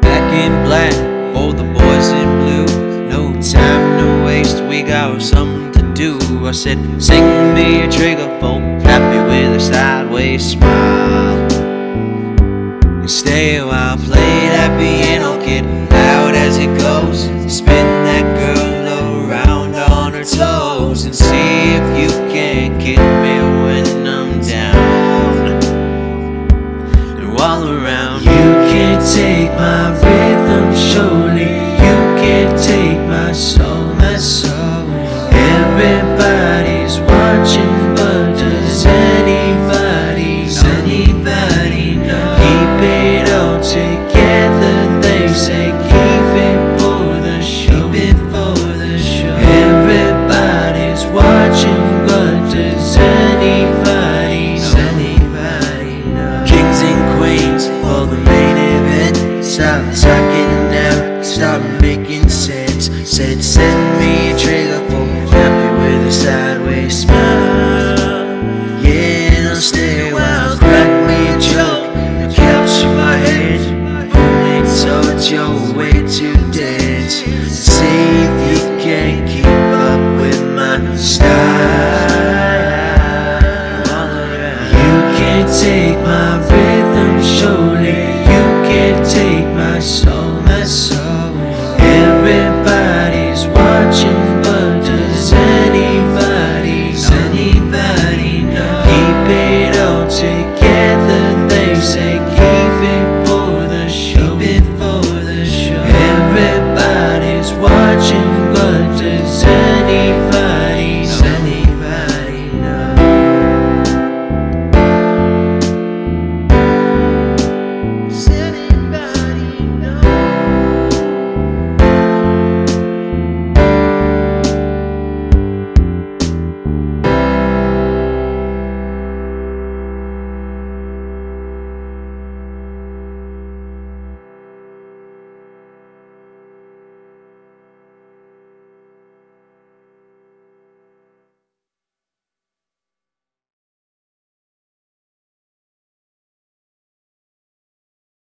Back in black for the boys in blue. No time to waste, we got something to do. I said, sing me a trigger folk, happy with a sideways smile. And stay a while, play that piano, get loud as it goes. Spin that girl around on her toes and see if you can all around. You can't take my rhythm, surely. Stop talking now. Stop making sense. Said send me a trailer for me happy with a sideways smile. Yeah, I'll stay a while, crack me a joke And capture my head. Make so it's your way to dance. See if you can keep up with my style. You can't take my rhythm, show take my soul.